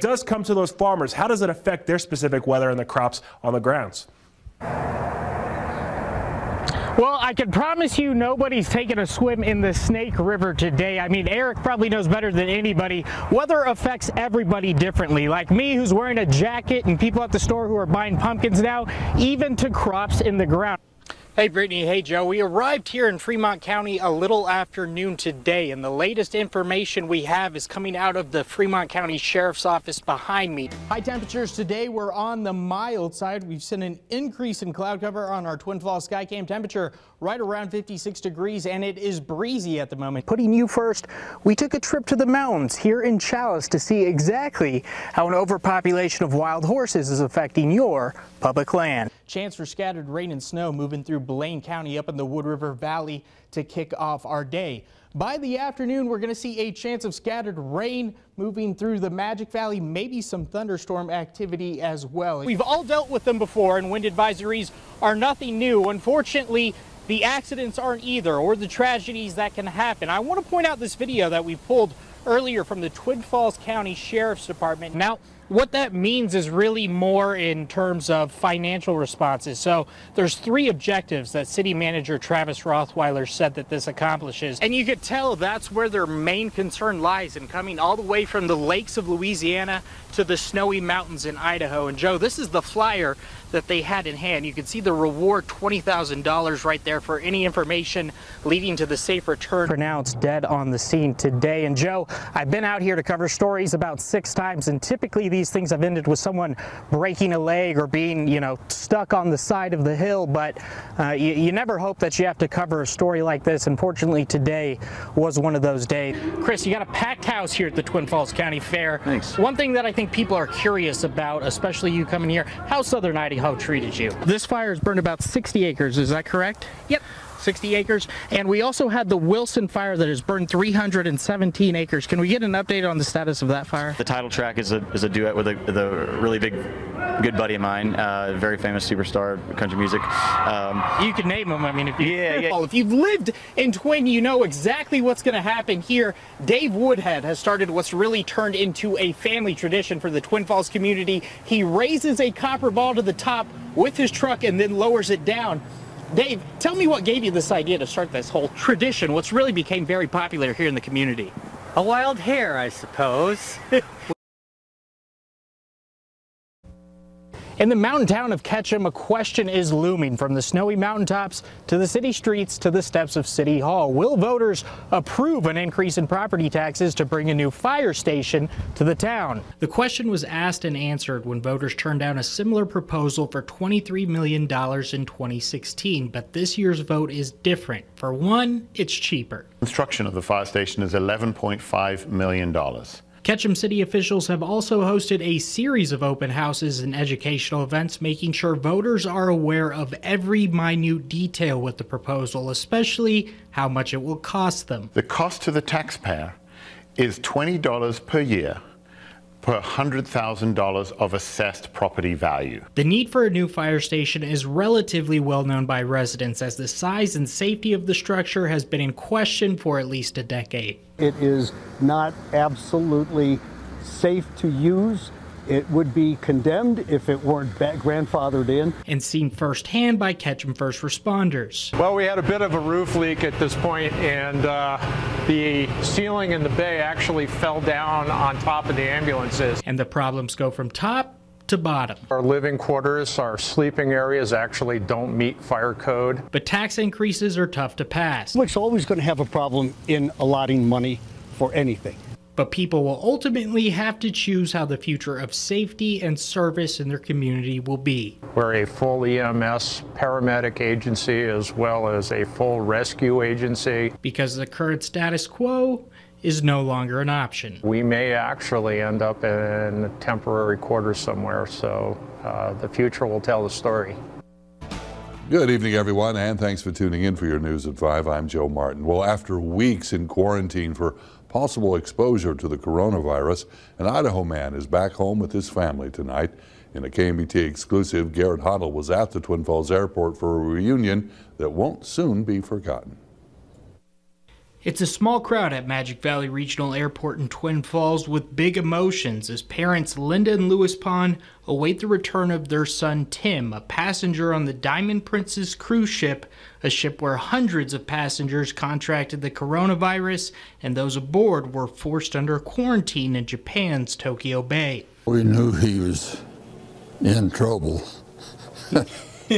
Does come to those farmers. How does it affect their specific weather and the crops on the grounds? Well, I can promise you nobody's taking a swim in the Snake River today. I mean, Eric probably knows better than anybody. Weather affects everybody differently. Like me, who's wearing a jacket, and people at the store who are buying pumpkins now, even to crops in the ground. Hey Brittany, hey Joe. We arrived here in Fremont County a little after noon today, and the latest information we have is coming out of the Fremont County Sheriff's Office behind me. High temperatures today were on the mild side. We've seen an increase in cloud cover on our Twin Falls Skycam temperature right around 56 degrees, and it is breezy at the moment. Putting you first, we took a trip to the mountains here in Challis to see exactly how an overpopulation of wild horses is affecting your public land. Chance for scattered rain and snow moving through Blaine County up in the Wood River Valley to kick off our day. By the afternoon, we're going to see a chance of scattered rain moving through the Magic Valley, maybe some thunderstorm activity as well. We've all dealt with them before, and wind advisories are nothing new. Unfortunately, the accidents aren't either, or the tragedies that can happen. I want to point out this video that we pulled earlier from the Twin Falls County Sheriff's Department. Now, what that means is really more in terms of financial responses. So there's three objectives that city manager Travis Rothweiler said that this accomplishes. And you could tell that's where their main concern lies in coming all the way from the lakes of Louisiana to the snowy mountains in Idaho. And Joe, this is the flyer that they had in hand. You can see the reward $20,000 right there for any information leading to the safe return. Pronounced dead on the scene today. And Joe, I've been out here to cover stories about six times, and typically these things have ended with someone breaking a leg or being, you know, stuck on the side of the hill. But uh, you, you never hope that you have to cover a story like this. Unfortunately, today was one of those days. Chris, you got a packed house here at the Twin Falls County Fair. Thanks. One thing that I think people are curious about, especially you coming here, how Southern Idaho treated you. This fire has burned about 60 acres, is that correct? Yep. 60 acres. And we also had the Wilson fire that has burned 317 acres. Can we get an update on the status of that fire? The title track is a, is a duet with a, a really big, good buddy of mine, uh, very famous superstar country music. Um, you can name him. I mean, if you, Yeah, yeah. if you've lived in Twin, you know exactly what's going to happen here. Dave Woodhead has started what's really turned into a family tradition for the Twin Falls community. He raises a copper ball to the top with his truck and then lowers it down. Dave, tell me what gave you this idea to start this whole tradition, what's really became very popular here in the community. A wild hare, I suppose. In the mountain town of Ketchum, a question is looming from the snowy mountaintops to the city streets to the steps of City Hall. Will voters approve an increase in property taxes to bring a new fire station to the town? The question was asked and answered when voters turned down a similar proposal for $23 million in 2016, but this year's vote is different. For one, it's cheaper. Construction of the fire station is $11.5 million. Ketchum City officials have also hosted a series of open houses and educational events, making sure voters are aware of every minute detail with the proposal, especially how much it will cost them. The cost to the taxpayer is $20 per year per $100,000 of assessed property value. The need for a new fire station is relatively well known by residents as the size and safety of the structure has been in question for at least a decade. It is not absolutely safe to use. It would be condemned if it weren't ba- grandfathered in. And seen firsthand by Ketchum first responders. Well, we had a bit of a roof leak at this point, and uh, the ceiling in the bay actually fell down on top of the ambulances. And the problems go from top to bottom. Our living quarters, our sleeping areas actually don't meet fire code. But tax increases are tough to pass. Public's always going to have a problem in allotting money for anything. But people will ultimately have to choose how the future of safety and service in their community will be. We're a full EMS paramedic agency as well as a full rescue agency. Because the current status quo is no longer an option. We may actually end up in temporary quarters somewhere, so uh, the future will tell the story. Good evening, everyone, and thanks for tuning in for your news at 5. I'm Joe Martin. Well, after weeks in quarantine for possible exposure to the coronavirus, an Idaho man is back home with his family tonight. In a KMVT exclusive, Garrett Hottle was at the Twin Falls Airport for a reunion that won't soon be forgotten. It's a small crowd at Magic Valley Regional Airport in Twin Falls with big emotions as parents Linda and Lewis Pond await the return of their son Tim, a passenger on the Diamond Princess cruise ship, a ship where hundreds of passengers contracted the coronavirus and those aboard were forced under quarantine in Japan's Tokyo Bay. We knew he was in trouble.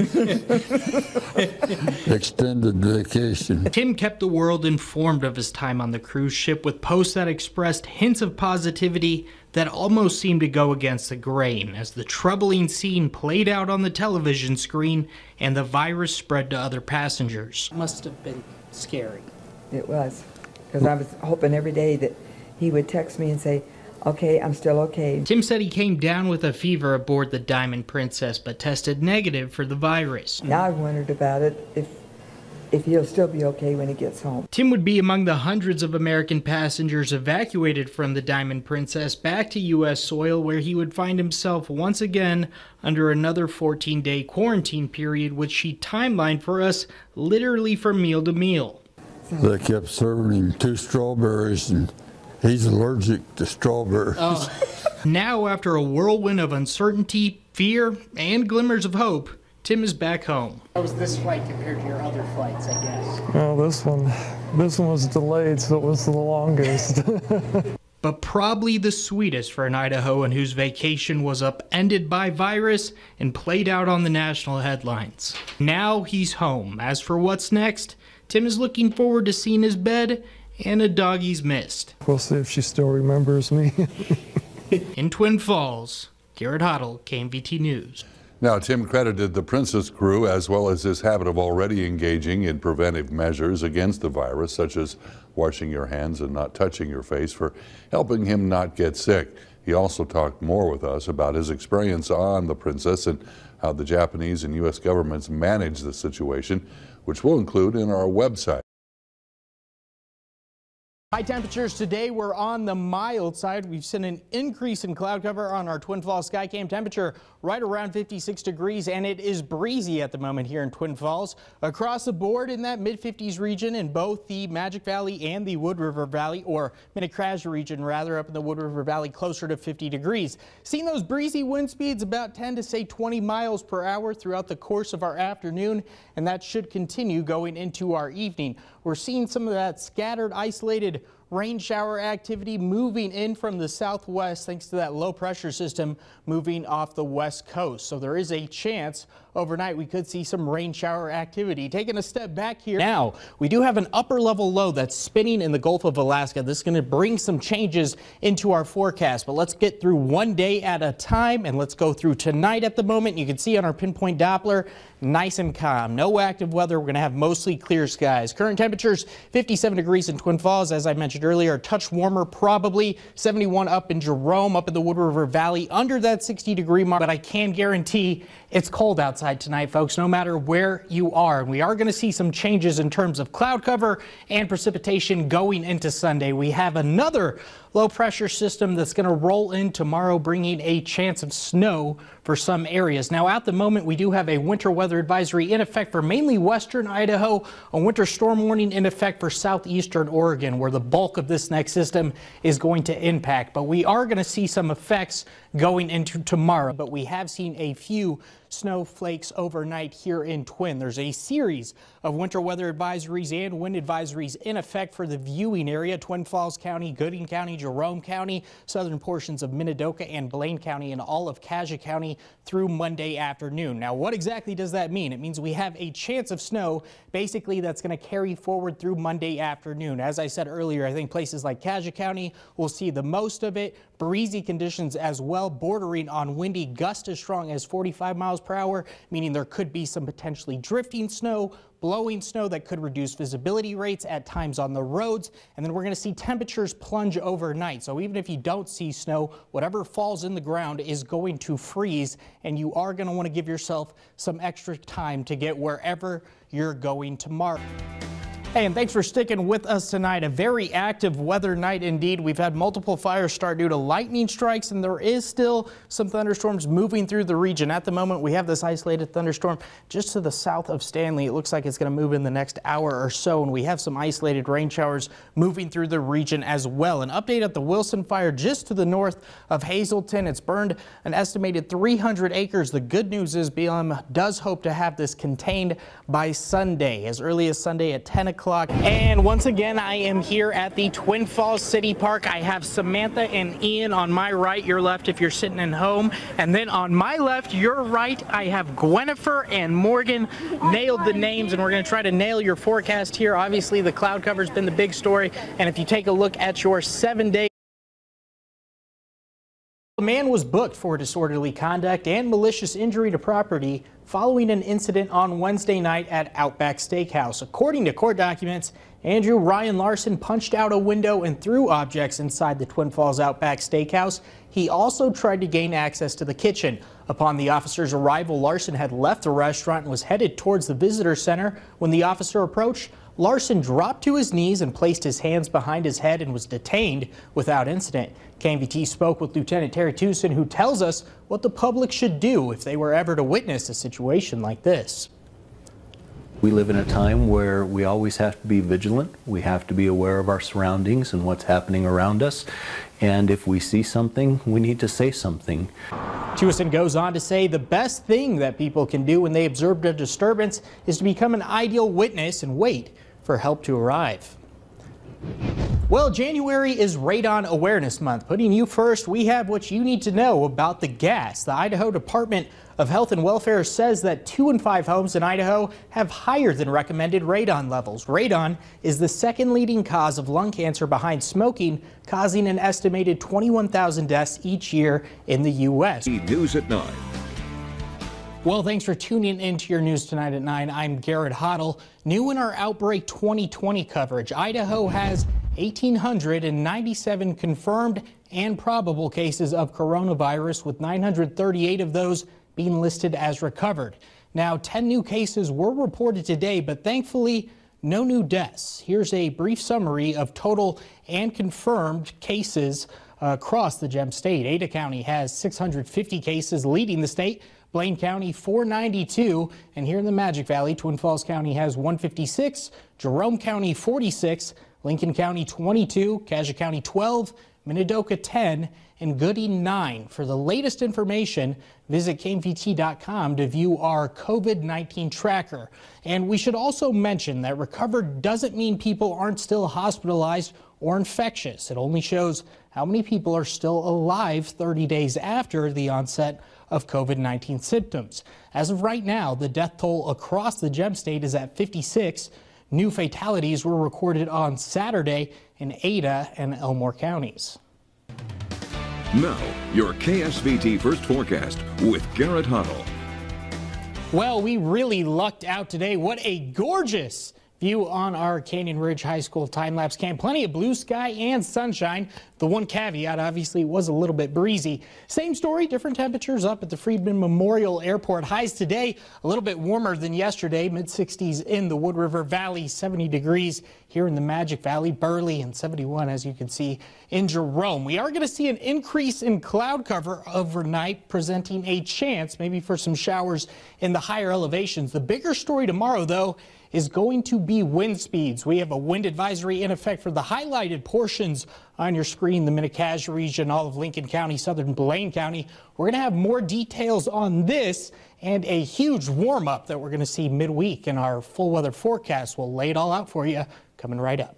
Extended vacation. Tim kept the world informed of his time on the cruise ship with posts that expressed hints of positivity that almost seemed to go against the grain as the troubling scene played out on the television screen and the virus spread to other passengers. Must have been scary. It was, because I was hoping every day that he would text me and say, Okay, I'm still okay. Tim said he came down with a fever aboard the Diamond Princess but tested negative for the virus. Now I wondered about it if if he'll still be okay when he gets home. Tim would be among the hundreds of American passengers evacuated from the Diamond Princess back to U.S. soil, where he would find himself once again under another 14 day quarantine period, which she timelined for us literally from meal to meal. They kept serving him two strawberries and He's allergic to strawberries. Oh. now, after a whirlwind of uncertainty, fear, and glimmers of hope, Tim is back home. How was this flight compared to your other flights, I guess? Well, this one, this one was delayed, so it was the longest. but probably the sweetest for an Idahoan whose vacation was upended by virus and played out on the national headlines. Now he's home. As for what's next, Tim is looking forward to seeing his bed and a dog he's missed. We'll see if she still remembers me. In Twin Falls, Garrett Hottle, KMVT News. Now, Tim credited the Princess crew as well as his habit of already engaging in preventive measures against the virus, such as washing your hands and not touching your face, for helping him not get sick. He also talked more with us about his experience on the Princess and how the Japanese and U.S. governments manage the situation, which we'll include in our website. High temperatures today were on the mild side. We've seen an increase in cloud cover on our Twin Falls Skycam temperature right around 56 degrees and it is breezy at the moment here in Twin Falls. Across the board in that mid 50s region in both the Magic Valley and the Wood River Valley or Mini-Cassia region rather up in the Wood River Valley closer to 50 degrees. Seeing those breezy wind speeds about 10 to say 20 miles per hour throughout the course of our afternoon and that should continue going into our evening. We're seeing some of that scattered isolated made rain shower activity moving in from the southwest thanks to that low pressure system moving off the west coast. So there is a chance overnight we could see some rain shower activity. Taking a step back here now, we do have an upper level low that's spinning in the Gulf of Alaska. This is going to bring some changes into our forecast, but let's get through one day at a time and let's go through tonight at the moment. You can see on our pinpoint Doppler, nice and calm. No active weather. We're going to have mostly clear skies. Current temperatures 57 degrees in Twin Falls, as I mentioned earlier, a touch warmer probably 71 up in Jerome, up in the Wood River Valley, under that 60 degree mark, but I can guarantee it's cold outside tonight, folks, no matter where you are. We are going to see some changes in terms of cloud cover and precipitation going into Sunday. We have another low pressure system that's going to roll in tomorrow, bringing a chance of snow for some areas. Now, at the moment, we do have a winter weather advisory in effect for mainly western Idaho, a winter storm warning in effect for southeastern Oregon, where the bulk of this next system is going to impact. But we are going to see some effects going into tomorrow. But we have seen a few snowflakes overnight here in Twin. There's a series of winter weather advisories and wind advisories in effect for the viewing area, Twin Falls County, Gooding County, Jerome County, southern portions of Minidoka and Blaine County, and all of Cassia County through Monday afternoon. Now, what exactly does that mean? It means we have a chance of snow, basically, that's going to carry forward through Monday afternoon. As I said earlier, I think places like Cassia County will see the most of it. Breezy conditions as well, bordering on windy gusts as strong as 45 miles per hour, meaning there could be some potentially drifting snow, blowing snow that could reduce visibility rates at times on the roads. And then we're going to see temperatures plunge overnight. So even if you don't see snow, whatever falls in the ground is going to freeze and you are going to want to give yourself some extra time to get wherever you're going tomorrow. Hey, and thanks for sticking with us tonight. A very active weather night indeed. We've had multiple fires start due to lightning strikes, and there is still some thunderstorms moving through the region. At the moment, we have this isolated thunderstorm just to the south of Stanley. It looks like it's going to move in the next hour or so, and we have some isolated rain showers moving through the region as well. An update at the Wilson fire just to the north of Hazelton. It's burned an estimated 300 acres. The good news is BLM does hope to have this contained by Sunday, as early as Sunday at 10 o'clock o'clock. And once again, I am here at the Twin Falls City Park. I have Samantha and Ian on my right, your left if you're sitting at home. And then on my left, your right, I have Gwenifer and Morgan. Nailed the names, and we're going to try to nail your forecast here. Obviously, the cloud cover's been the big story. And if you take a look at your seven day a man was booked for disorderly conduct and malicious injury to property following an incident on Wednesday night at Outback Steakhouse. According to court documents, Andrew Ryan Larson punched out a window and threw objects inside the Twin Falls Outback Steakhouse. He also tried to gain access to the kitchen. Upon the officer's arrival, Larson had left the restaurant and was headed towards the visitor center. When the officer approached, Larson dropped to his knees and placed his hands behind his head and was detained without incident. KMVT spoke with Lieutenant Terry Thueson, who tells us what the public should do if they were ever to witness a situation like this. We live in a time where we always have to be vigilant. We have to be aware of our surroundings and what's happening around us. And if we see something, we need to say something. Thueson goes on to say the best thing that people can do when they observe a disturbance is to become an ideal witness and wait for help to arrive. Well, January is Radon Awareness Month. Putting you first, we have what you need to know about the gas. The Idaho Department of Health and Welfare says that two in five homes in Idaho have higher than recommended radon levels. Radon is the second leading cause of lung cancer behind smoking, causing an estimated 21,000 deaths each year in the U.S. News at 9. Well, thanks for tuning in to your news tonight at 9. I'm Garrett Hottle. New in our Outbreak 2020 coverage, Idaho has 1,897 confirmed and probable cases of coronavirus, with 938 of those being listed as recovered. Now, 10 new cases were reported today, but thankfully, no new deaths. Here's a brief summary of total and confirmed cases across the Gem State. Ada County has 650 cases, leading the state. Blaine County 492, and here in the Magic Valley, Twin Falls County has 156, Jerome County 46, Lincoln County 22, Cassia County 12, Minidoka 10, and Goody 9. For the latest information, visit KMVT.com to view our COVID 19 tracker. And we should also mention that recovered doesn't mean people aren't still hospitalized or infectious. It only shows how many people are still alive 30 days after the onset of COVID 19 symptoms. As of right now, the death toll across the Gem State is at 56. New fatalities were recorded on Saturday in Ada and Elmore counties. Now, your KSVT first forecast with Garrett Hottle. Well, we really lucked out today. What a gorgeous view on our Canyon Ridge High School time lapse cam. Plenty of blue sky and sunshine. The one caveat obviously was a little bit breezy. Same story, different temperatures up at the Friedman Memorial Airport. Highs today a little bit warmer than yesterday, mid 60s in the Wood River Valley, 70 degrees here in the Magic Valley, Burley, and 71 as you can see in Jerome. We are going to see an increase in cloud cover overnight, presenting a chance maybe for some showers in the higher elevations. The bigger story tomorrow, though, is going to be wind speeds. We have a wind advisory in effect for the highlighted portions on your screen, the Mini-Cassia region, all of Lincoln County, southern Blaine County. We're going to have more details on this and a huge warm up that we're going to see midweek in our full weather forecast. We'll lay it all out for you coming right up.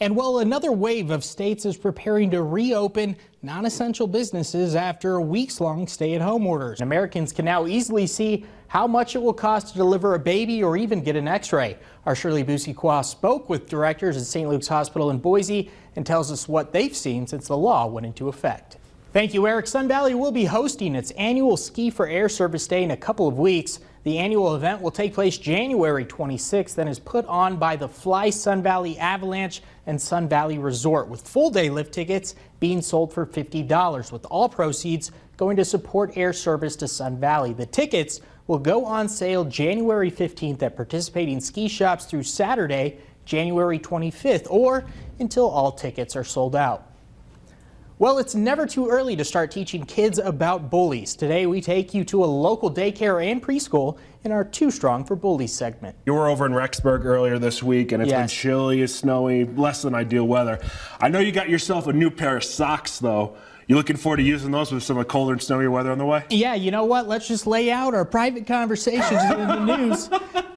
And well, another wave of states is preparing to reopen non-essential businesses after weeks-long stay-at-home orders. Americans can now easily see how much it will cost to deliver a baby or even get an x-ray. Our Shirley Busi spoke with directors at St. Luke's Hospital in Boise and tells us what they've seen since the law went into effect. Thank you, Eric. Sun Valley will be hosting its annual Ski for Air Service Day in a couple of weeks. The annual event will take place January 26th and is put on by the Fly Sun Valley Alliance and Sun Valley Resort, with full day lift tickets being sold for $50, with all proceeds going to support air service to Sun Valley. The tickets will go on sale January 15th at participating ski shops through Saturday, January 25th, or until all tickets are sold out. Well, it's never too early to start teaching kids about bullies. Today, we take you to a local daycare and preschool in our Too Strong for Bullies segment. You were over in Rexburg earlier this week, and it's been Yes. chilly, snowy, less than ideal weather. I know you got yourself a new pair of socks, though. You looking forward to using those with some colder and snowier weather on the way? Yeah, you know what? Let's just lay out our private conversations in the news.